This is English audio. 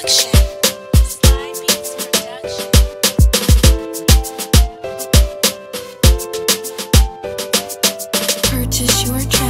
Production. Purchase your track.